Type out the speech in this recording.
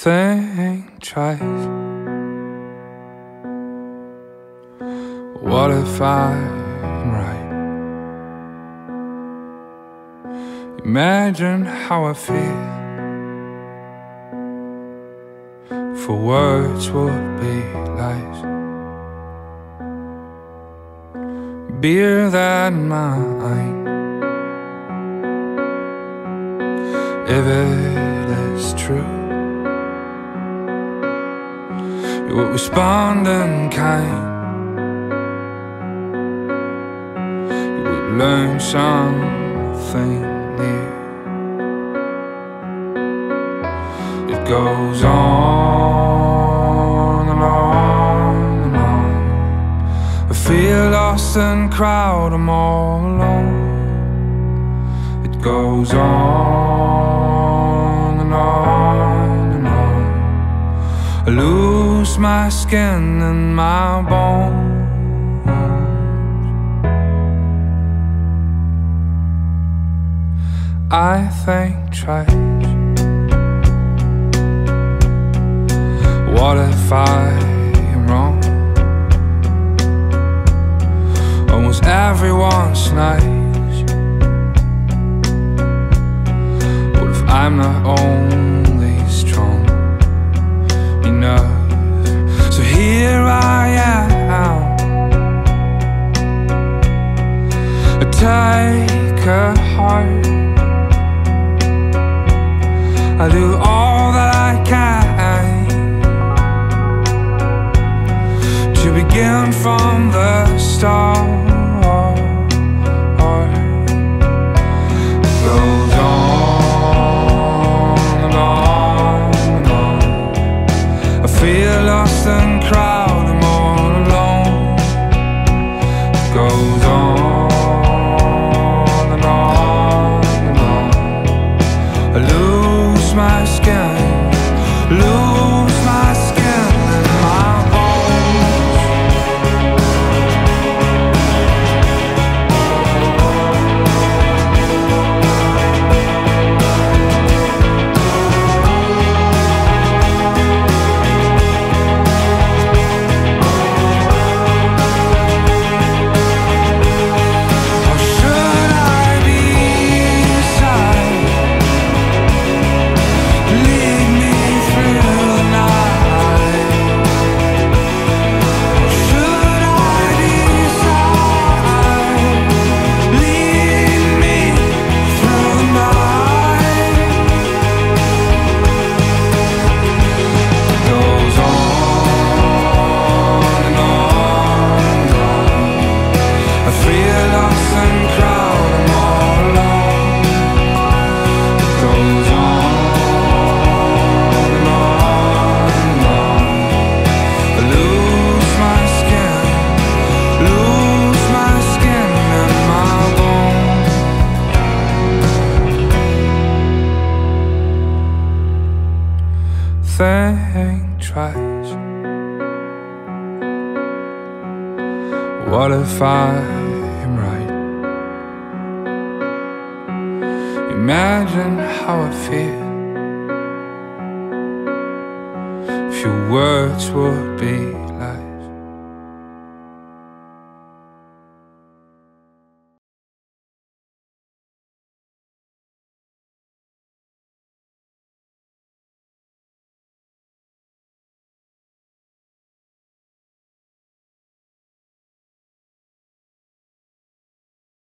think twice. What if I'm right? Imagine how I feel. For words would be lies. Beer that mine. If it is true. Would respond in kind. You would learn something new. It goes on and on and on. I feel lost in crowd, I'm all alone. It goes on lose my skin and my bones. I think twice. What if I am wrong? Almost everyone's nice. What if I'm not only I do all that I can to begin from the start. Think twice. What if I am right? Imagine how I feel if your words would be